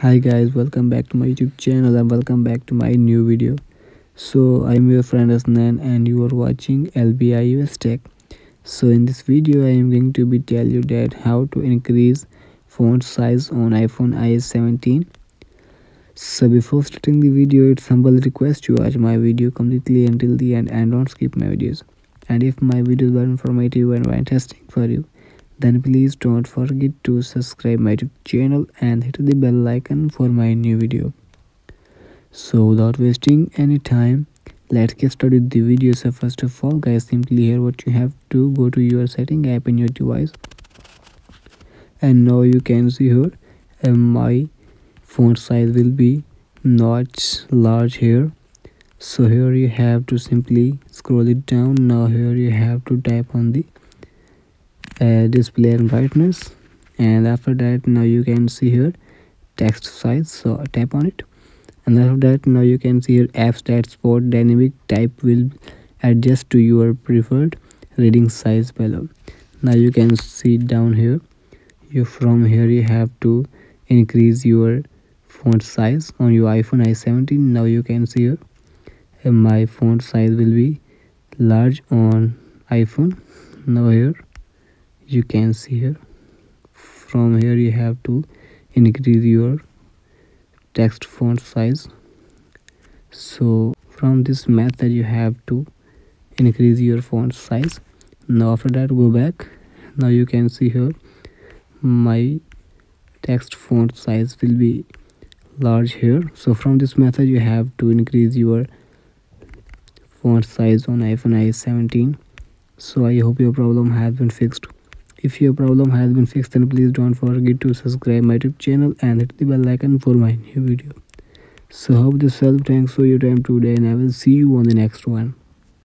hi guys welcome back to my youtube channel and welcome back to my new video. So i'm your friend asnan and you are watching lbi us tech. So in this video i am going to be tell you that how to increase font size on iphone ios 17 so before starting the video it's humble request to watch my video completely until the end and don't skip my videos. And if my videos were informative and interesting for you then please don't forget to subscribe my youtube channel and hit the bell icon for my new video. So without wasting any time let's get started the video. So first of all guys simply here what you have to go to your setting app in your device. And now you can see here uh, my font size will be not large here. So here you have to simply scroll it down. Now here you have to type on the uh, display and brightness. And after that now you can see here text size so tap on it. And after that now you can see here apps that support dynamic type will adjust to your preferred reading size below. Now you can see down here. You from here you have to increase your font size. On your iphone i17 now you can see here uh, my font size will be large on iphone. Now here you can see here. From here you have to increase your text font size. So from this method you have to increase your font size. Now after that go back. Now you can see here my text font size will be large here. So from this method you have to increase your font size on iphone i 17 so i hope your problem has been fixed if your problem has been fixed then please don't forget to subscribe my youtube channel and hit the bell icon for my new video. So hope this helped. Thanks for your time today and i will see you on the next one